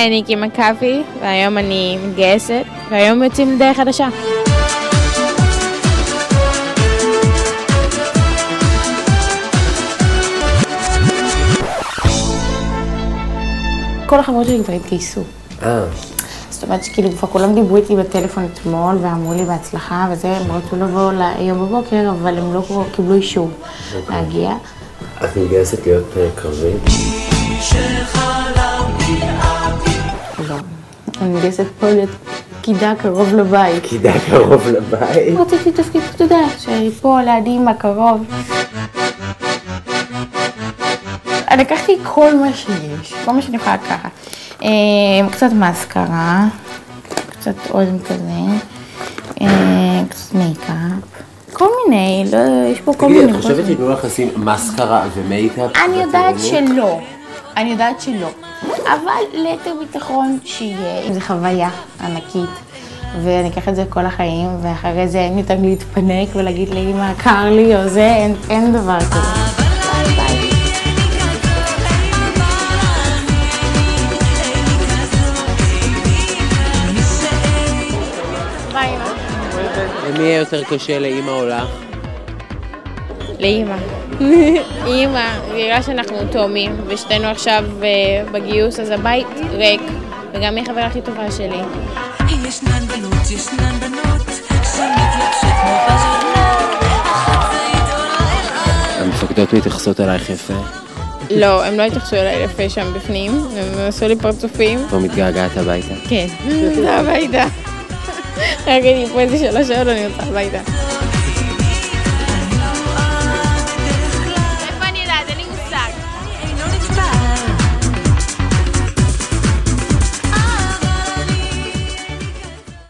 היי, אני קימה מכבי, והיום אני מתגייסת, והיום יוצאים לדרך חדשה. כל החברות שלי כבר התגייסו. אה, זאת אומרת שכאילו כבר כולם דיברו איתי בטלפון אתמול ואמרו לי בהצלחה וזה, הם רצו לבוא היום בבוקר, אבל הם לא קיבלו אישור להגיע. את מתגייסת להיות אה, קרבית? אני מתגייסת פה להיות פקידה קרוב לבית. קידה קרוב לבית. רציתי תפקיד, אתה יודע, שפה לידי עם הקרוב. אני לקחתי כל מה שיש, כל מה שאני יכולה לקחת. אה, קצת מאסקרה, קצת עוד כזה, אה, קצת מייקאפ, כל מיני, לא, יש פה כל מיני. תגידי, את חושבת שייתנו לך לשים מסקרה ומייקאפ? אני יודעת? שלא, אני יודעת שלא, אבל ליתר ביטחון שיהיה, זו חוויה ענקית, ואני אקח את זה כל החיים, ואחרי זה אין יותר להתפנק ולהגיד לאמא, קר לי או זה, אין, אין דבר כזה. למי יהיה יותר קשה, לאימא או לך? לאימא. אימא, בגלל שאנחנו תאומים, ושתינו עכשיו אה, בגיוס, אז הבית ריק, וגם היא החברה הכי טובה שלי. ישנן בנות, ישנן בנות, שמתלבשות כמו בז'ורנל, אחת העיתון אל המפקדות מתייחסות אלייך יפה. לא, הם לא התייחסו אליי יפה שם בפנים, הם עשו לי פרצופים. לא מתגעגעת הביתה. כן, זה הביתה. רק הייתי פה איזה שלוש שעות, אני רוצה הביתה.